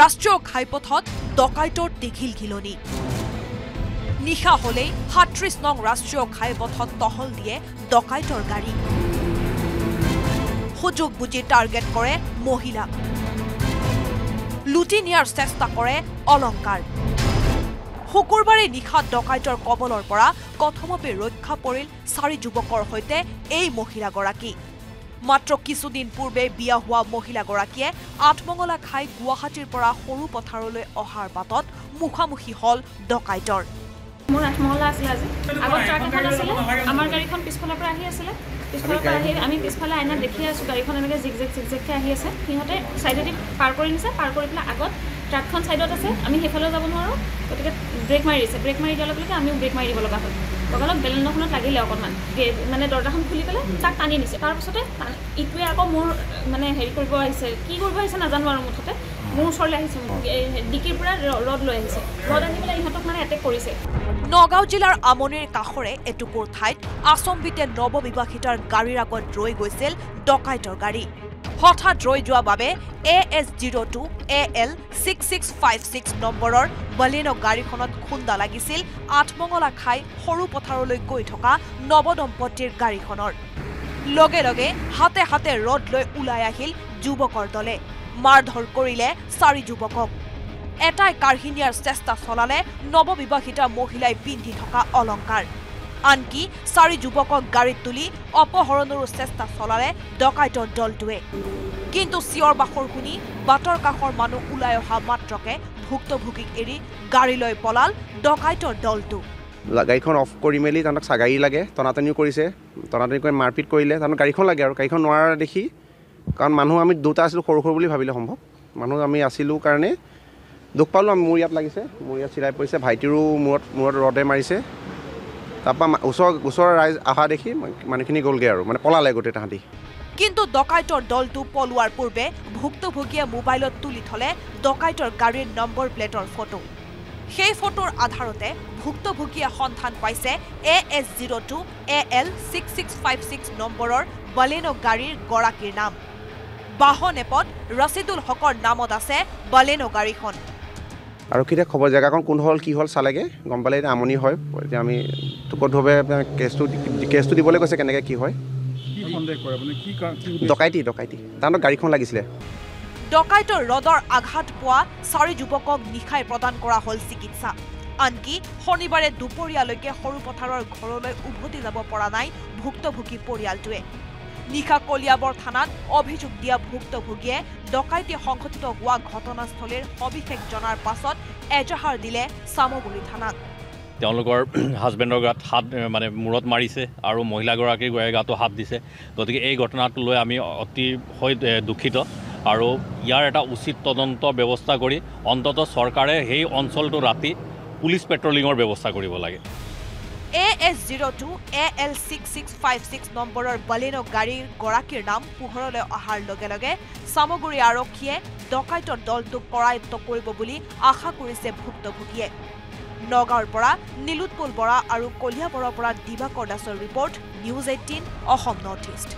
ৰাষ্ট্ৰীয় ঘাইপথত ডকাইতৰ দীঘিল ঘিলনি। নিশা হলেই সাতত্ৰিশ নং ৰাষ্ট্ৰীয় ঘাইপথত টহল দিয়ে ডকাইতৰ গাড়ী। সুযোগ বুজি টাৰ্গেট কৰে মহিলাক লুটি নিয়াৰ চেষ্টা কৰে অলংকাৰ। শুকুৰবাৰে নিশা ডকাইতৰ কবলৰ পৰা কথমপি ৰক্ষা পৰিল চাৰি যুৱকৰ সৈতে এই মহিলাগৰাকী। মাত্ৰ কিছুদিন পূৰ্বে বিয়া হোৱা মহিলাগৰাকীয়ে আঠমঙলা খাই গুৱাহাটীৰ পৰা সৰু পথাৰলৈ অহাৰ বাটত মুখামুখি হল ডকাইতৰ। মোৰ আঠমহলা আছিলে আজি। আগত ট্ৰাক এখন আছিলে। আমাৰ গাড়ীখন পিছফালৰ পৰা আহি আছিলে। পিছফালৰ পৰা আহি আমি পিছফালে আইনাত দেখি আছোঁ। গাড়ীখন এনেকৈ জিকজেক জিকজেককৈ আহি আছে। সিহঁতে ছাইডেদি পাৰ কৰি নিছে। পাৰ কৰি পেলাই আগত ট্ৰাকখন ছাইডত আছে। আমি সেইফালেও যাব নোৱাৰোঁ। গতিকে ব্ৰেক মাৰি দিছে। ব্ৰেক মাৰি দিয়াৰ লগে লগে আমিও ব্ৰেক মাৰি দিব লগা হ'ল। লগালগ বেলেনখনত লাগিলে অকণমান। মানে দৰ্জাখন খুলি পেলাই তাক টানি নিছে তাৰপিছতে ইটোৱে আকৌ মোৰ মানে হেৰি কৰিব আহিছে। কি কৰিব আহিছে নাজানো আৰু মুঠতে। মোৰ ওচৰলৈ আহিছে। ডিকিৰ পৰা ৰ- ৰড লৈ আহিছে। ৰড আনি পেলাই ইহঁতক মানে এটেক কৰিছে। নগাঁও জিলাৰ আমনিৰ কাষৰে এটুকুৰ ঠাইত আচম্বিতে নৱবিবাহিতাৰ গাড়ীৰ আগত ৰৈ গৈছিল ডকাইতৰ গাড়ী। হঠাৎ ৰৈ যোৱা বাবে A S zero' two A L six six five six নম্বৰৰ বলেনো গাড়ীখনত খুন্দা লাগিছিল। আঠমঙলা খাই সৰু পথাৰলৈ গৈ থকা নৱদম্পতীৰ গাড়ীখনৰ। লগে লগে হাতে হাতে ৰদ লৈ ওলাই আহিল যুৱকৰ দলে। মাৰধৰ কৰিলে চাৰি যুৱকক। এটাই কাঢ়ি নিয়াৰ চেষ্টা চলালে নৱবিবাহিতা মহিলাই পিন্ধি থকা অলংকাৰ। আনকি চাৰি যুৱকক গাড়ীত তুলি অপহৰণৰো চেষ্টা চলালে ডকাইতৰ দলটোৱে। কিন্তু চিঞৰ বাখৰ শুনি বাটৰ কাষৰ মানুহ ওলাই অহা মাত্ৰকে ভুক্তভোগীক এৰি গাড়ীলৈ পলাল ডকাইতৰ দলটো। গাড়ীখন অফ কৰি মেলি তাহাঁতক চাগাড়ী লাগে টনাটনিও কৰিছে। টনাটনি কৰি মাৰপিট কৰিলে তাহাঁতক গাড়ীখন লাগে আৰু গাড়ীখন নোৱাৰা দেখি। কাৰণ মানুহ আমি দুটা আছিলোঁ সৰু সৰু বুলি ভাবিলে সম্ভৱ। মানুহ আমি আছিলোঁ কাৰণে দুখ পালোঁ আমি মোৰ ইয়াত লাগিছে মোৰ ইয়াত চিলাই পৰিছে ভাইটিৰো মূৰত মূৰত ৰডে মাৰিছে। তাৰপৰা ওচৰ ওচৰৰ ৰাইজ অহা দেখি মানুহখিনি গ'লগৈ আৰু মানে পলালে গোটেই তাহাঁতি। কিন্তু ডকাইতৰ দলটো পলোৱাৰ পূৰ্বে ভুক্তভোগীয়ে মোবাইলত তুলি থলে ডকাইতৰ গাড়ীৰ নম্বৰ প্লেটৰ ফটো। সেই ফটোৰ আধাৰতে ভুক্তভোগীয়ে সন্ধান পাইছে A S zero' two A L six six five six নম্বৰৰ বলেনো গাড়ীৰ গৰাকীৰ নাম। বাহন এপত ৰচিদুল হকৰ নামত আছে বলেনো গাড়ীখন। আৰক্ষীয়ে খবৰ জেগাকণ কোন হ'ল কি হ'ল চালেগৈ গম পালে এতিয়া আমনি হয় এতিয়া আমি টুকটভাৱে কেছটো কেছটো দিবলৈ কৈছে কেনেকৈ কি হয়? ডকাইতি ডকাইতি। তাহাঁতক গাড়ীখন লাগিছিলে। ডকাইতৰ ৰদৰ আঘাত পোৱা চাৰি যুৱকক নিশাই প্ৰদান কৰা হ'ল চিকিৎসা। আনকি শনিবাৰে দুপৰীয়ালৈকে সৰু পথাৰৰ ঘৰলৈ উভতি যাব পৰা নাই ভুক্তভোগী পৰিয়ালটোৱে। নিশা কলিয়াবৰ থানাত অভিযোগ দিয়া ভুক্তভোগীয়ে ডকাইতি সংঘটিত হোৱা ঘটনাস্থলীৰ সবিশেষ জনাৰ পাছত এজাহাৰ দিলে চামগুৰি থানাত তেওঁলোকৰ হাজবেণ্ডৰ গাত হাত মানে মূৰত মাৰিছে আৰু মহিলাগৰাকীৰ গাতো হাত দিছে। গতিকে এই ঘটনাটো লৈ আমি অতিশয় দুখিত আৰু ইয়াৰ এটা উচিত তদন্ত ব্যৱস্থা কৰি অন্ততঃ চৰকাৰে সেই অঞ্চলটো ৰাতি পুলিচ পেট্ৰলিঙৰ ব্যৱস্থা কৰিব লাগে। A S zero' two A L six six five six নম্বৰৰ বলেনো গাড়ীৰ গৰাকীৰ নাম পোহৰলৈ অহাৰ লগে লগে চামগুৰি আৰক্ষীয়ে ডকাইতৰ দলটোক কৰায়ত্ব কৰিব বুলি আশা কৰিছে ভুক্তভোগীয়ে। নগাঁৱৰ পৰা নীলোৎপল বৰা আৰু কলিয়াবৰৰ পৰা দিবাকৰ দাসৰ report news eighteen Assam north east.